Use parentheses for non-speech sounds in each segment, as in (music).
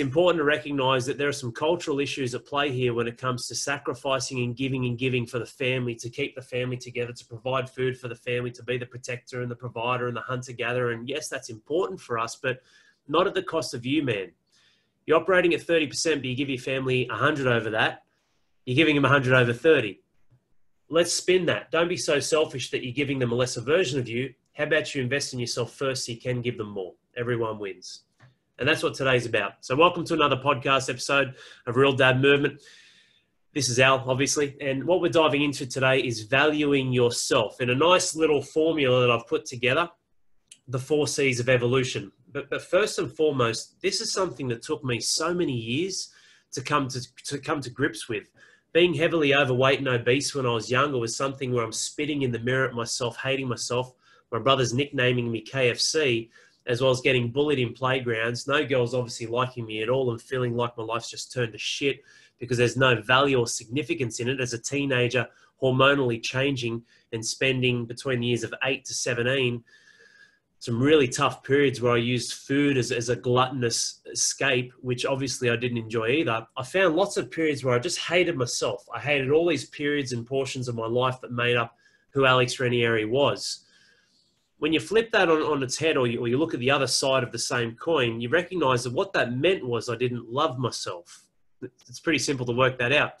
important to recognize that there are some cultural issues at play here when it comes to sacrificing and giving and giving for the family to keep the family together, to provide food for the family, to be the protector and the provider and the hunter gatherer. And yes, that's important for us, but not at the cost of you, man. You're operating at 30%, but you give your family 100 over that. You're giving them 100 over 30. Let's spin that. Don't be so selfish that you're giving them a lesser version of you. How about you invest in yourself first so you can give them more? Everyone wins. And that's what today's about. So, welcome to another podcast episode of Real Dad Movement. This is Al, obviously. And what we're diving into today is valuing yourself in a nice little formula that I've put together the four C's of evolution. But, but first and foremost, this is something that took me so many years to come to, to come to grips with. Being heavily overweight and obese when I was younger was something where I'm spitting in the mirror at myself, hating myself. My brother's nicknaming me KFC as well as getting bullied in playgrounds. No girls obviously liking me at all and feeling like my life's just turned to shit because there's no value or significance in it as a teenager, hormonally changing and spending between the years of 8 to 17 some really tough periods where I used food as, as a gluttonous escape, which obviously I didn't enjoy either. I found lots of periods where I just hated myself. I hated all these periods and portions of my life that made up who Alex Ranieri was when you flip that on, on its head or you, or you look at the other side of the same coin, you recognize that what that meant was I didn't love myself. It's pretty simple to work that out.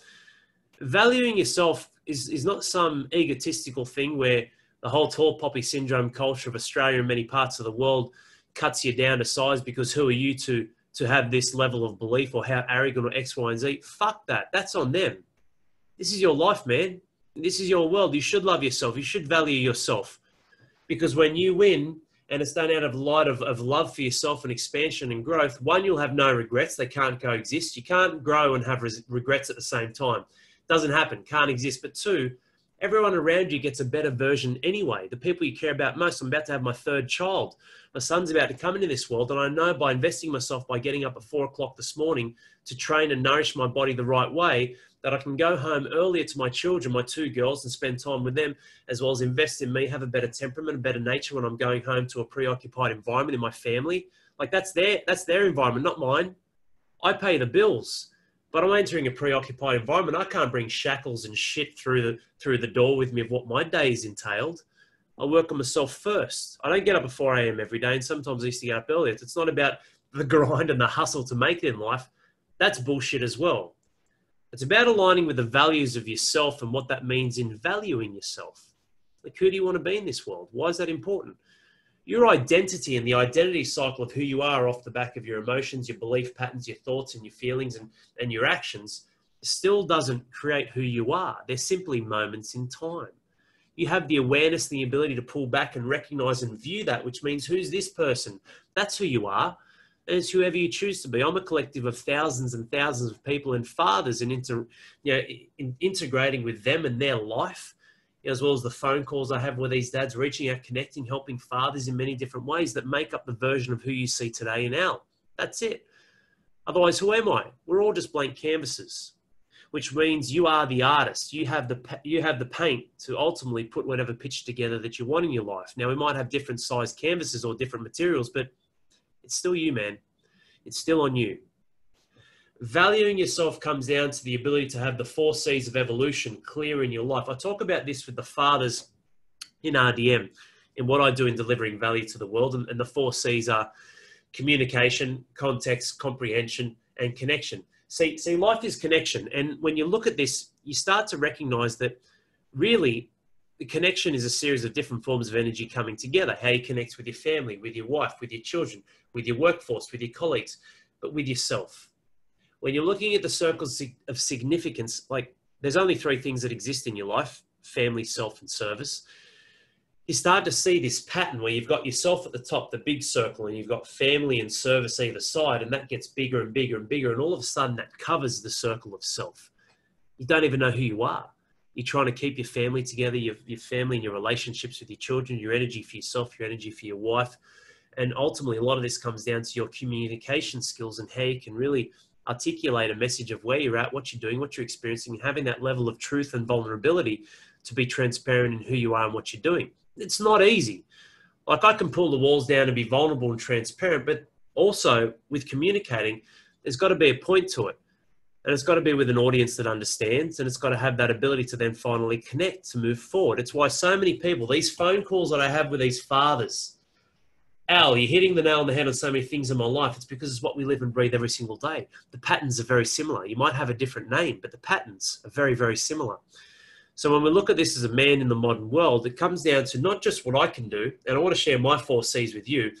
Valuing yourself is, is not some egotistical thing where the whole tall poppy syndrome culture of Australia and many parts of the world cuts you down to size because who are you to to have this level of belief or how arrogant or X, Y, and Z? Fuck that. That's on them. This is your life, man. This is your world. You should love yourself. You should value yourself because when you win and it's done out of light of, of love for yourself and expansion and growth, one, you'll have no regrets. They can't coexist. You can't grow and have res- regrets at the same time. Doesn't happen, can't exist. But two, everyone around you gets a better version anyway. The people you care about most. I'm about to have my third child. My son's about to come into this world, and I know by investing myself by getting up at four o'clock this morning to train and nourish my body the right way, that I can go home earlier to my children, my two girls, and spend time with them, as well as invest in me, have a better temperament, a better nature when I'm going home to a preoccupied environment in my family. Like that's their that's their environment, not mine. I pay the bills, but I'm entering a preoccupied environment. I can't bring shackles and shit through the through the door with me of what my day is entailed. I work on myself first. I don't get up at 4 a.m. every day, and sometimes I used to get up earlier. It's not about the (laughs) grind and the hustle to make it in life. That's bullshit as well. It's about aligning with the values of yourself and what that means in valuing yourself. Like, who do you want to be in this world? Why is that important? Your identity and the identity cycle of who you are off the back of your emotions, your belief patterns, your thoughts, and your feelings and, and your actions still doesn't create who you are. They're simply moments in time. You have the awareness, the ability to pull back and recognize and view that, which means who's this person? That's who you are as whoever you choose to be. I'm a collective of thousands and thousands of people and fathers and inter, you know, in integrating with them and their life, as well as the phone calls I have with these dads, reaching out, connecting, helping fathers in many different ways that make up the version of who you see today and now. That's it. Otherwise, who am I? We're all just blank canvases, which means you are the artist. You have the you have the paint to ultimately put whatever picture together that you want in your life. Now, we might have different sized canvases or different materials, but it's still you, man. It's still on you. Valuing yourself comes down to the ability to have the four C's of evolution clear in your life. I talk about this with the fathers in RDM in what I do in delivering value to the world. And, the four C's are communication, context, comprehension, and connection. See, see, life is connection. And when you look at this, you start to recognize that really the connection is a series of different forms of energy coming together. How you connect with your family, with your wife, with your children, with your workforce, with your colleagues, but with yourself. When you're looking at the circles of significance, like there's only three things that exist in your life family, self, and service. You start to see this pattern where you've got yourself at the top, the big circle, and you've got family and service either side, and that gets bigger and bigger and bigger. And all of a sudden, that covers the circle of self. You don't even know who you are you're trying to keep your family together, your, your family and your relationships with your children, your energy for yourself, your energy for your wife. And ultimately, a lot of this comes down to your communication skills and how you can really articulate a message of where you're at, what you're doing, what you're experiencing, and having that level of truth and vulnerability to be transparent in who you are and what you're doing. It's not easy. Like I can pull the walls down and be vulnerable and transparent, but also with communicating, there's got to be a point to it. And it's got to be with an audience that understands, and it's got to have that ability to then finally connect to move forward. It's why so many people, these phone calls that I have with these fathers, Al, you're hitting the nail on the head on so many things in my life. It's because it's what we live and breathe every single day. The patterns are very similar. You might have a different name, but the patterns are very, very similar. So when we look at this as a man in the modern world, it comes down to not just what I can do, and I want to share my four C's with you,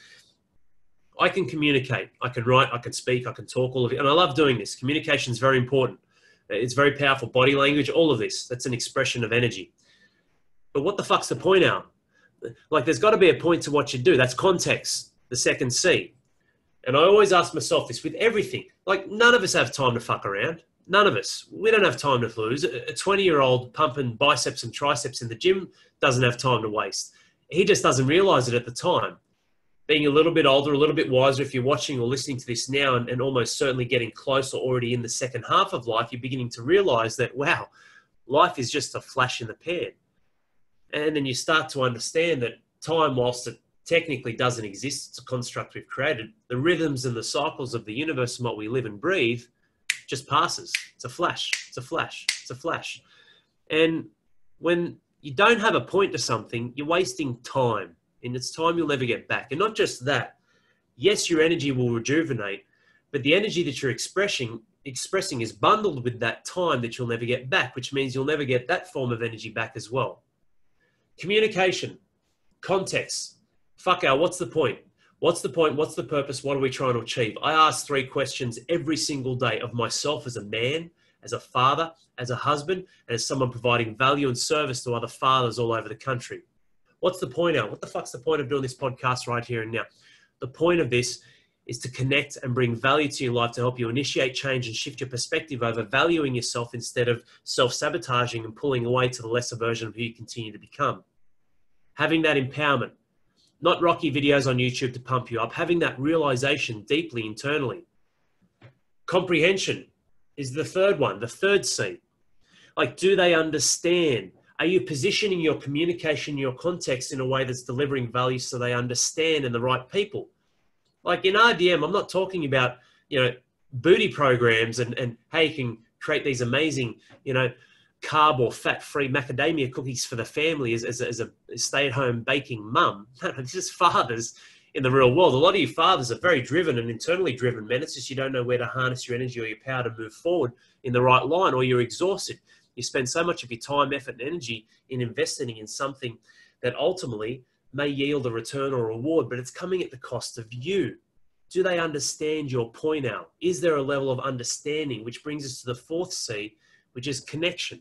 I can communicate, I can write, I can speak, I can talk, all of it. And I love doing this. Communication is very important. It's very powerful. Body language, all of this. That's an expression of energy. But what the fuck's the point out? Like, there's got to be a point to what you do. That's context, the second C. And I always ask myself this with everything. Like, none of us have time to fuck around. None of us. We don't have time to lose. A 20 year old pumping biceps and triceps in the gym doesn't have time to waste. He just doesn't realize it at the time being a little bit older, a little bit wiser, if you're watching or listening to this now and, and almost certainly getting closer already in the second half of life, you're beginning to realize that, wow, life is just a flash in the pan. And then you start to understand that time, whilst it technically doesn't exist, it's a construct we've created, the rhythms and the cycles of the universe and what we live and breathe just passes. It's a flash, it's a flash, it's a flash. And when you don't have a point to something, you're wasting time and it's time you'll never get back. And not just that, yes, your energy will rejuvenate, but the energy that you're expressing expressing is bundled with that time that you'll never get back, which means you'll never get that form of energy back as well. Communication, context. Fuck out, what's the point? What's the point? What's the purpose? What are we trying to achieve? I ask three questions every single day of myself as a man, as a father, as a husband, and as someone providing value and service to other fathers all over the country. What's the point now? What the fuck's the point of doing this podcast right here and now? The point of this is to connect and bring value to your life to help you initiate change and shift your perspective over valuing yourself instead of self sabotaging and pulling away to the lesser version of who you continue to become. Having that empowerment, not rocky videos on YouTube to pump you up, having that realization deeply internally. Comprehension is the third one, the third C. Like, do they understand? Are you positioning your communication, your context in a way that's delivering value so they understand and the right people? Like in RDM, I'm not talking about, you know, booty programs and, and how you can create these amazing, you know, carb or fat free macadamia cookies for the family as, as, as a stay at home baking mum. (laughs) It's just fathers in the real world. A lot of you fathers are very driven and internally driven men. It's just you don't know where to harness your energy or your power to move forward in the right line or you're exhausted. You spend so much of your time, effort, and energy in investing in something that ultimately may yield a return or reward, but it's coming at the cost of you. Do they understand your point out? Is there a level of understanding? Which brings us to the fourth C, which is connection.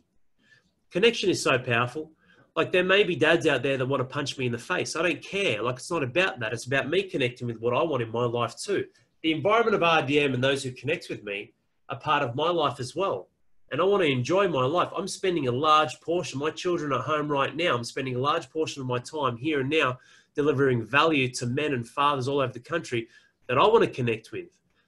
Connection is so powerful. Like there may be dads out there that want to punch me in the face. I don't care. Like it's not about that. It's about me connecting with what I want in my life too. The environment of RDM and those who connect with me are part of my life as well and I want to enjoy my life. I'm spending a large portion, my children are home right now. I'm spending a large portion of my time here and now delivering value to men and fathers all over the country that I want to connect with,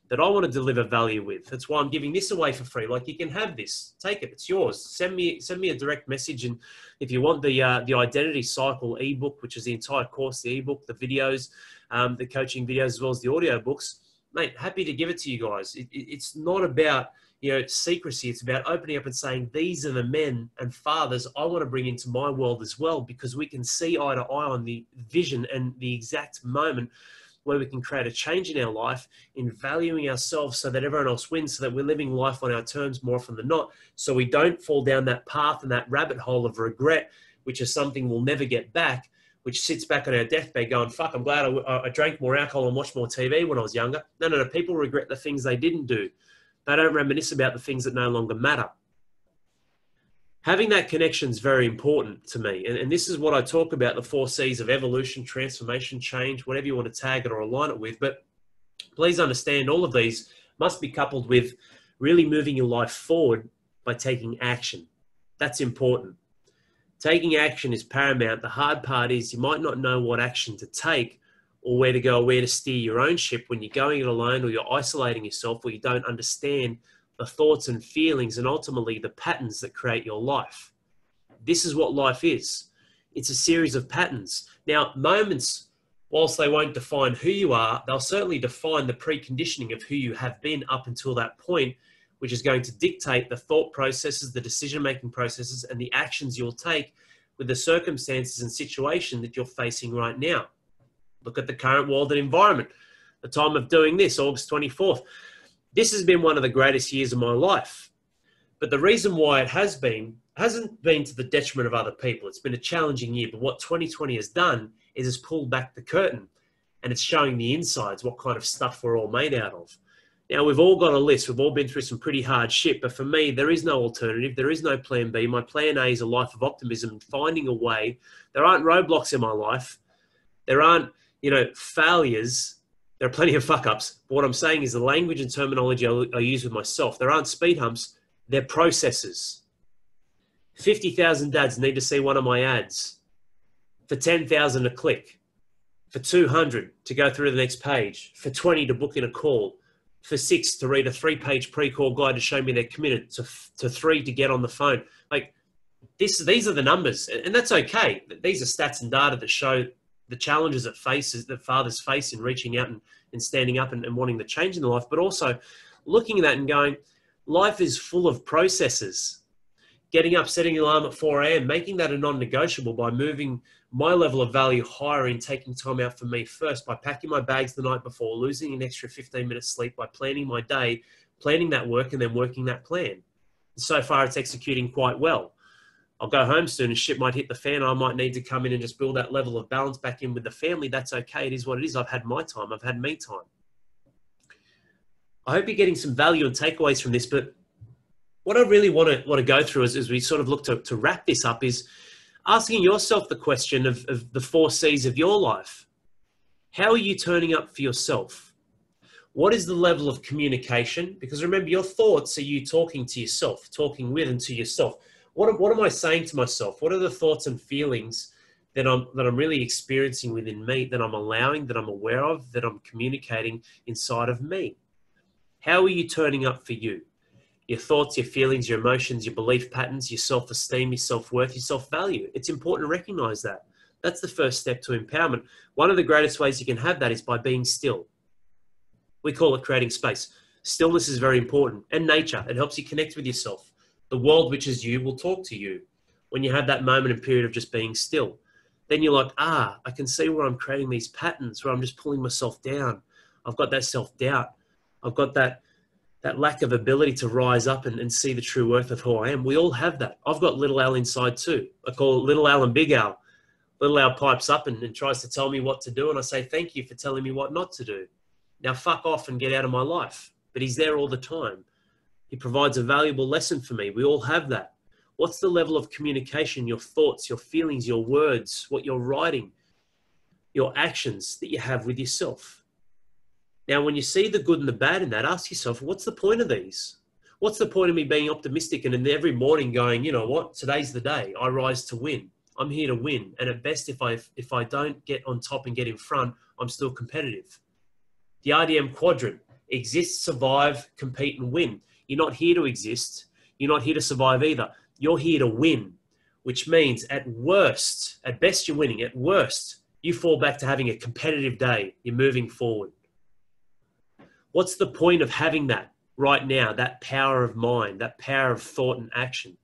that I want to deliver value with. That's why I'm giving this away for free. Like you can have this, take it, it's yours. Send me send me a direct message, and if you want the uh, the identity cycle ebook, which is the entire course, the ebook, the videos, um, the coaching videos, as well as the audio books, mate, happy to give it to you guys. It, it, it's not about you know, secrecy. It's about opening up and saying, these are the men and fathers I want to bring into my world as well, because we can see eye to eye on the vision and the exact moment where we can create a change in our life in valuing ourselves so that everyone else wins, so that we're living life on our terms more often than not. So we don't fall down that path and that rabbit hole of regret, which is something we'll never get back, which sits back on our deathbed going, fuck, I'm glad I, I drank more alcohol and watched more TV when I was younger. No, no, no. People regret the things they didn't do they don't reminisce about the things that no longer matter. Having that connection is very important to me. And, and this is what I talk about the four C's of evolution, transformation, change, whatever you want to tag it or align it with. But please understand all of these must be coupled with really moving your life forward by taking action. That's important. Taking action is paramount. The hard part is you might not know what action to take or where to go where to steer your own ship when you're going it alone or you're isolating yourself or you don't understand the thoughts and feelings and ultimately the patterns that create your life. This is what life is. It's a series of patterns. Now, moments whilst they won't define who you are, they'll certainly define the preconditioning of who you have been up until that point, which is going to dictate the thought processes, the decision making processes, and the actions you'll take with the circumstances and situation that you're facing right now. Look at the current world and environment. The time of doing this, August 24th. This has been one of the greatest years of my life. But the reason why it has been hasn't been to the detriment of other people. It's been a challenging year. But what 2020 has done is it's pulled back the curtain and it's showing the insides, what kind of stuff we're all made out of. Now, we've all got a list. We've all been through some pretty hard shit. But for me, there is no alternative. There is no plan B. My plan A is a life of optimism, finding a way. There aren't roadblocks in my life. There aren't, you know, failures. There are plenty of fuck ups. But what I'm saying is the language and terminology I use with myself. There aren't speed humps. They're processes. 50,000 dads need to see one of my ads for 10,000 a click, for 200 to go through the next page, for 20 to book in a call, for six to read a three page pre call guide to show me they're committed, to, to three to get on the phone. Like this, these are the numbers, and that's okay. These are stats and data that show the challenges that faces that fathers face in reaching out and, and standing up and, and wanting the change in their life, but also looking at that and going, life is full of processes. Getting up, setting an alarm at 4 a.m., making that a non negotiable by moving my level of value higher in taking time out for me first by packing my bags the night before, losing an extra 15 minutes sleep by planning my day, planning that work, and then working that plan. So far, it's executing quite well. I'll go home soon and shit might hit the fan. I might need to come in and just build that level of balance back in with the family. That's okay. It is what it is. I've had my time. I've had me time. I hope you're getting some value and takeaways from this. But what I really want to want to go through as, as we sort of look to, to wrap this up is asking yourself the question of, of the four C's of your life. How are you turning up for yourself? What is the level of communication? Because remember, your thoughts are you talking to yourself, talking with and to yourself. What, what am I saying to myself? What are the thoughts and feelings that I'm, that I'm really experiencing within me, that I'm allowing, that I'm aware of, that I'm communicating inside of me? How are you turning up for you? your thoughts, your feelings, your emotions, your belief patterns, your self esteem, your self worth, your self value. It's important to recognize that. That's the first step to empowerment. One of the greatest ways you can have that is by being still. We call it creating space. Stillness is very important and nature. It helps you connect with yourself. The world, which is you, will talk to you when you have that moment and period of just being still. Then you're like, ah, I can see where I'm creating these patterns where I'm just pulling myself down. I've got that self doubt. I've got that that lack of ability to rise up and, and see the true worth of who I am. We all have that. I've got little Al inside too. I call it little Al and big Al. Little Al pipes up and, and tries to tell me what to do. And I say, thank you for telling me what not to do. Now fuck off and get out of my life. But he's there all the time. He provides a valuable lesson for me. We all have that. What's the level of communication, your thoughts, your feelings, your words, what you're writing, your actions that you have with yourself? Now, when you see the good and the bad in that, ask yourself, what's the point of these? What's the point of me being optimistic and in every morning going, you know what, today's the day. I rise to win. I'm here to win. And at best, if I if I don't get on top and get in front, I'm still competitive. The RDM quadrant exist, survive, compete, and win. You're not here to exist. You're not here to survive either. You're here to win, which means at worst, at best, you're winning. At worst, you fall back to having a competitive day. You're moving forward. What's the point of having that right now, that power of mind, that power of thought and action?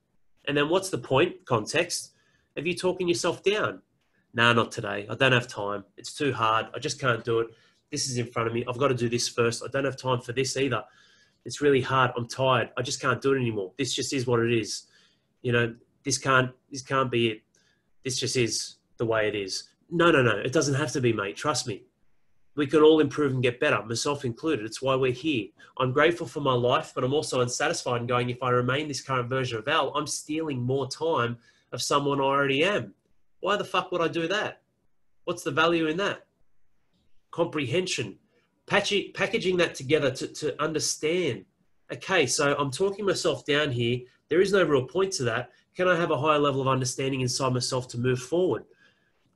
And then what's the point, context, of you talking yourself down? Nah, not today. I don't have time. It's too hard. I just can't do it. This is in front of me. I've got to do this first. I don't have time for this either. It's really hard. I'm tired. I just can't do it anymore. This just is what it is. You know, this can't this can't be it. This just is the way it is. No, no, no. It doesn't have to be, mate. Trust me we can all improve and get better, myself included. It's why we're here. I'm grateful for my life, but I'm also unsatisfied and going, if I remain this current version of Al, I'm stealing more time of someone I already am. Why the fuck would I do that? What's the value in that? Comprehension, packaging that together to, to understand. Okay, so I'm talking myself down here. There is no real point to that. Can I have a higher level of understanding inside myself to move forward?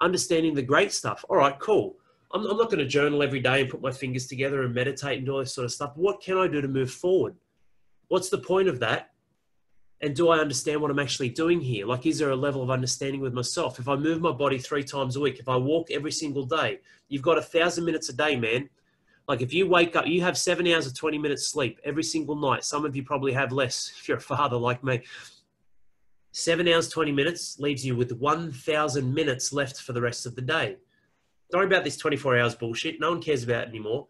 Understanding the great stuff. All right, cool I'm, I'm not going to journal every day and put my fingers together and meditate and do all this sort of stuff. What can I do to move forward? What's the point of that? And do I understand what I'm actually doing here? Like, is there a level of understanding with myself? If I move my body three times a week, if I walk every single day, you've got a thousand minutes a day, man. Like, if you wake up, you have seven hours of 20 minutes sleep every single night. Some of you probably have less (laughs) if you're a father like me. Seven hours, 20 minutes leaves you with 1,000 minutes left for the rest of the day. Don't worry about this 24 hours bullshit. No one cares about it anymore.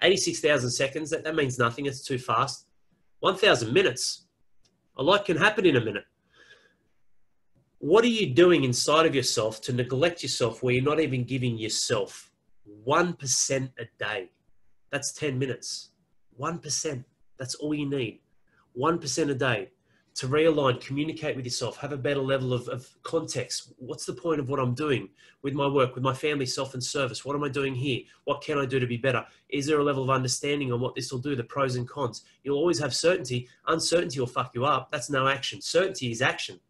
86,000 seconds, that, that means nothing. It's too fast. 1,000 minutes. A lot can happen in a minute. What are you doing inside of yourself to neglect yourself where you're not even giving yourself 1% a day? That's 10 minutes. 1%. That's all you need. 1% a day to realign, communicate with yourself, have a better level of, of context. What's the point of what I'm doing with my work, with my family, self, and service? What am I doing here? What can I do to be better? Is there a level of understanding on what this will do, the pros and cons? You'll always have certainty. Uncertainty will fuck you up. That's no action. Certainty is action.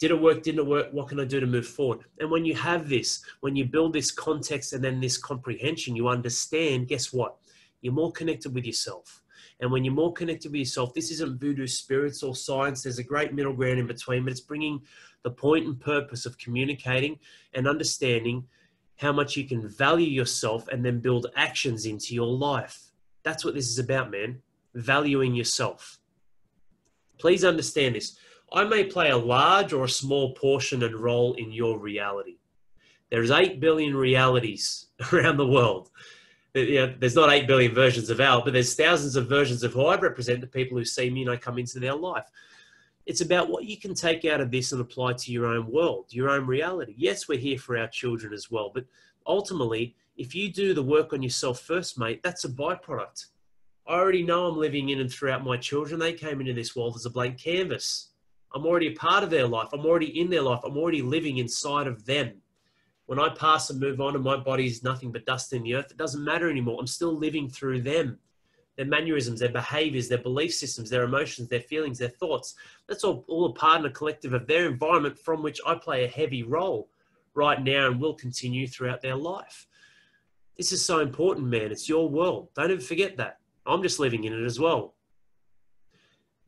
Did it work? Didn't it work? What can I do to move forward? And when you have this, when you build this context and then this comprehension, you understand, guess what? You're more connected with yourself and when you're more connected with yourself, this isn't voodoo spirits or science. There's a great middle ground in between, but it's bringing the point and purpose of communicating and understanding how much you can value yourself and then build actions into your life. That's what this is about, man. Valuing yourself. Please understand this. I may play a large or a small portion and role in your reality. There's 8 billion realities (laughs) around the world you know, there's not 8 billion versions of Al, but there's thousands of versions of who I represent, the people who see me and I come into their life. It's about what you can take out of this and apply to your own world, your own reality. Yes, we're here for our children as well, but ultimately, if you do the work on yourself first, mate, that's a byproduct. I already know I'm living in and throughout my children. They came into this world as a blank canvas. I'm already a part of their life. I'm already in their life. I'm already living inside of them. When I pass and move on and my body is nothing but dust in the earth, it doesn't matter anymore. I'm still living through them. Their mannerisms, their behaviors, their belief systems, their emotions, their feelings, their thoughts. That's all, all a part and a collective of their environment from which I play a heavy role right now and will continue throughout their life. This is so important, man. It's your world. Don't ever forget that. I'm just living in it as well.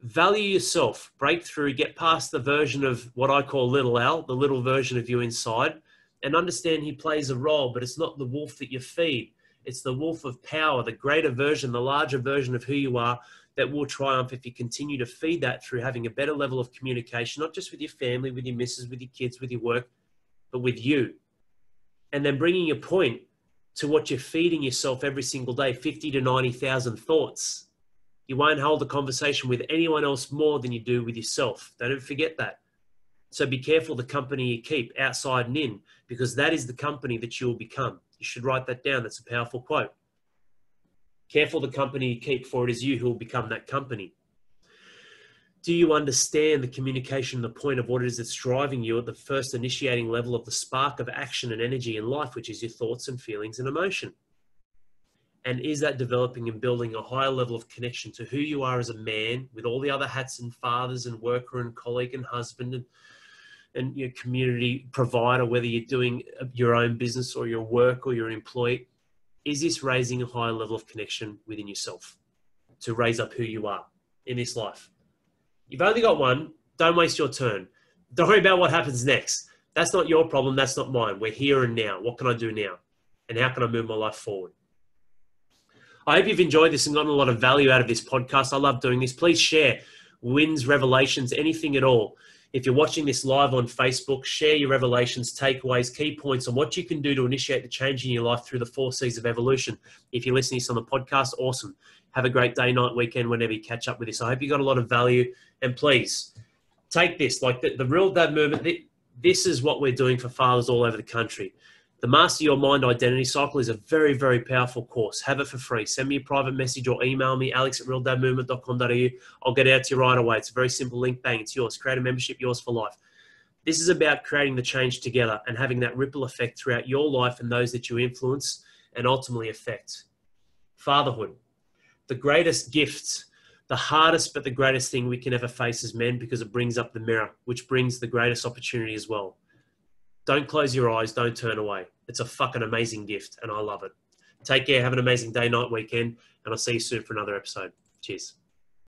Value yourself, break through, get past the version of what I call little Al, the little version of you inside, and understand he plays a role, but it's not the wolf that you feed. It's the wolf of power, the greater version, the larger version of who you are that will triumph if you continue to feed that through having a better level of communication, not just with your family, with your missus, with your kids, with your work, but with you. And then bringing your point to what you're feeding yourself every single day 50 to 90,000 thoughts. You won't hold a conversation with anyone else more than you do with yourself. Don't forget that. So be careful the company you keep outside and in, because that is the company that you will become. You should write that down. That's a powerful quote. Careful the company you keep, for it is you who will become that company. Do you understand the communication, the point of what it is that's driving you at the first initiating level of the spark of action and energy in life, which is your thoughts and feelings and emotion? And is that developing and building a higher level of connection to who you are as a man with all the other hats and fathers and worker and colleague and husband and and your community provider, whether you're doing your own business or your work or your employee, is this raising a higher level of connection within yourself to raise up who you are in this life? You've only got one. Don't waste your turn. Don't worry about what happens next. That's not your problem. That's not mine. We're here and now. What can I do now? And how can I move my life forward? I hope you've enjoyed this and gotten a lot of value out of this podcast. I love doing this. Please share wins, revelations, anything at all. If you're watching this live on Facebook, share your revelations, takeaways, key points on what you can do to initiate the change in your life through the four C's of evolution. If you're listening to this on the podcast, awesome. Have a great day, night, weekend, whenever you catch up with this. I hope you got a lot of value. And please take this like the, the real dad movement. This is what we're doing for fathers all over the country. The Master Your Mind Identity Cycle is a very, very powerful course. Have it for free. Send me a private message or email me, alex at realdadmovement.com.au. I'll get out to you right away. It's a very simple link. Bang, it's yours. Create a membership, yours for life. This is about creating the change together and having that ripple effect throughout your life and those that you influence and ultimately affect. Fatherhood, the greatest gift, the hardest but the greatest thing we can ever face as men because it brings up the mirror, which brings the greatest opportunity as well. Don't close your eyes. Don't turn away. It's a fucking amazing gift, and I love it. Take care. Have an amazing day, night, weekend, and I'll see you soon for another episode. Cheers.